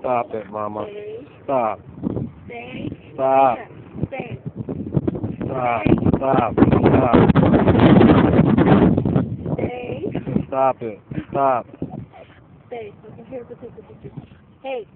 Stop it, Mama. Stop. Stop. Stop. Stop. Stop. Stop it. Stop. Hey.